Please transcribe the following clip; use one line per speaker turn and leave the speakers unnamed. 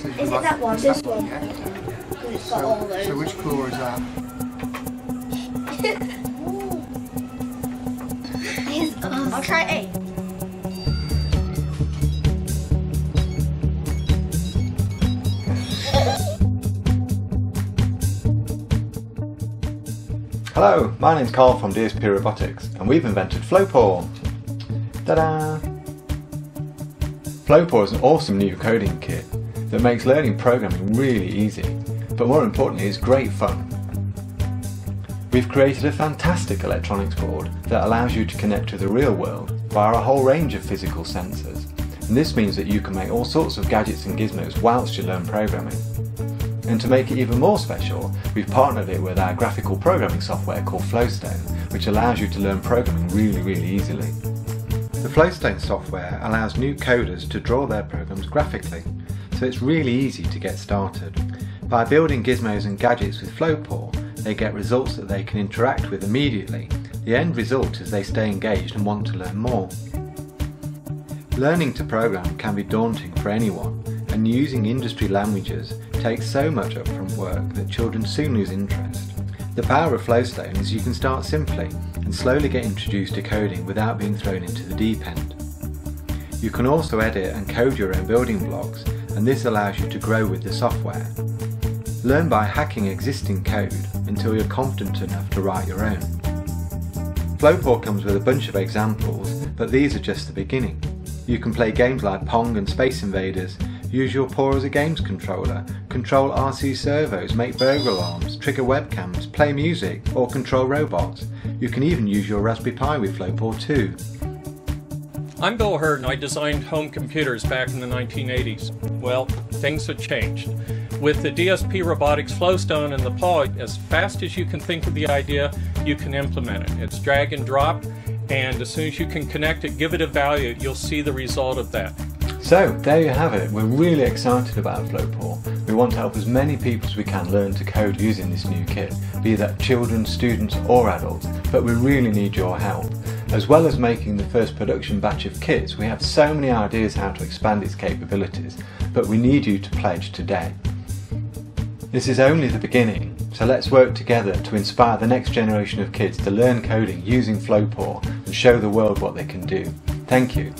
So
Is it
got-
that one? This
that
one?
Yeah.
It's got all
So,
those.
so which claw is that?
I'll try A.
Hello, my name's Carl from DSP Robotics and we've invented Flowpaw. Ta-da! Flowpaw is an awesome new coding kit that makes learning programming really easy, but more importantly is great fun. We've created a fantastic electronics board that allows you to connect to the real world via a whole range of physical sensors, and this means that you can make all sorts of gadgets and gizmos whilst you learn programming. And to make it even more special, we've partnered it with our graphical programming software called Flowstone, which allows you to learn programming really, really easily. The Flowstone software allows new coders to draw their programs graphically, so it's really easy to get started. By building gizmos and gadgets with Flowpaw, they get results that they can interact with immediately. The end result is they stay engaged and want to learn more. Learning to program can be daunting for anyone, and using industry languages takes so much upfront work that children soon lose interest. The power of Flowstone is you can start simply and slowly get introduced to coding without being thrown into the deep end. You can also edit and code your own building blocks, and this allows you to grow with the software. Learn by hacking existing code until you're confident enough to write your own. Flowpaw comes with a bunch of examples, but these are just the beginning. You can play games like Pong and Space Invaders, use your paw as a games controller, control RC servos, make burglar alarms, trigger webcams, play music, or control robots. You can even use your Raspberry Pi with Flowpaw too.
I'm Bill Herd and I designed home computers back in the 1980s. Well, things have changed. With the DSP Robotics Flowstone and the Paw, as fast as you can think of the idea, you can implement it. It's drag and drop, and as soon as you can connect it, give it a value, you'll see the result of that.
So, there you have it. We're really excited about Flowpaw. We want to help as many people as we can learn to code using this new kit, be that children, students or adults, but we really need your help. As well as making the first production batch of kits, we have so many ideas how to expand its capabilities, but we need you to pledge today. This is only the beginning, so let's work together to inspire the next generation of kids to learn coding using Flowpaw and show the world what they can do. Thank you.